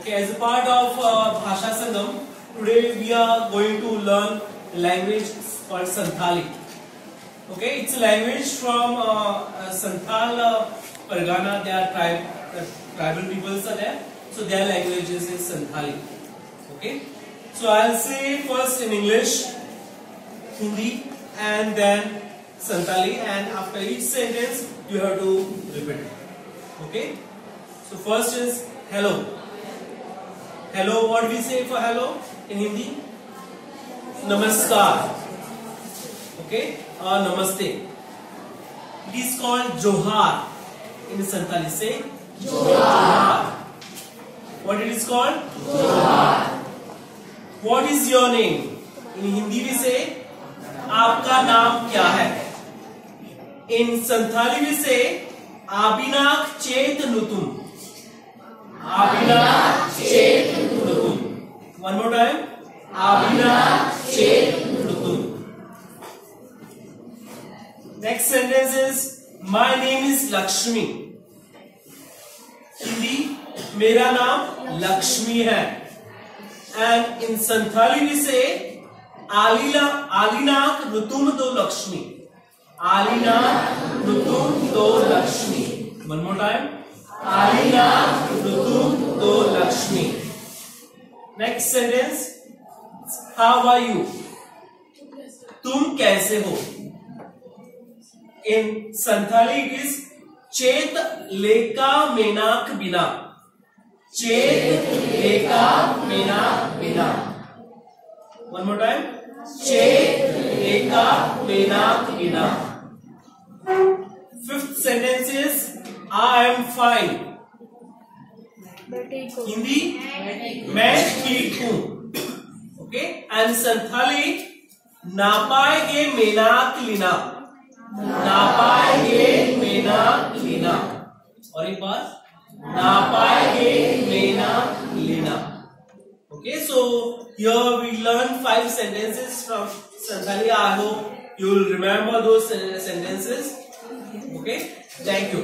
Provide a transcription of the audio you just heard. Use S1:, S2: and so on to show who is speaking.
S1: Okay, as a part of uh, Sangam, today we are going to learn language called Santhali. Okay, it's a language from uh, uh, Santhal uh, Pargana. Are tribe, uh, tribal peoples are there, so their language is Santhali. Okay, so I'll say first in English, Hindi, and then Santhali, and after each sentence you have to repeat. Okay, so first is hello. Hello word we say for hello in Hindi नमस्कार okay नमस्ते it is called जोहार इन संतालीस say जोहार what it is called what is your name in Hindi we say आपका नाम क्या है इन Santhali say आबिनाक चेत नुतुम आबिनाक next sentence is my name is Lakshmi Hindi मेरा नाम लक्ष्मी है एंड इन संथाली में से आलीला आलिनाक ऋतुम दो लक्ष्मी आलिनाक ऋतुम दो लक्ष्मी वन मोर टाइम आलिनाक ऋतुम दो Lakshmi next sentence how are you तुम कैसे हो इन संथाली इज़ चेत लेका मेनाक बिना। चेत लेका मेनाक बिना। वन मोर टाइम चेत लेका मेनाक बिना। Fifth sentence is I am fine Hindi, मैं ठीक हूँ। ओके एंड संथाली नापाएगे मेनाक लीना। नापाएगे मेनाक लीना और एक बार नापाएगे मेनाक Leena okay so here we learn five sentences from Santhali I hope you will remember those sentences okay thank you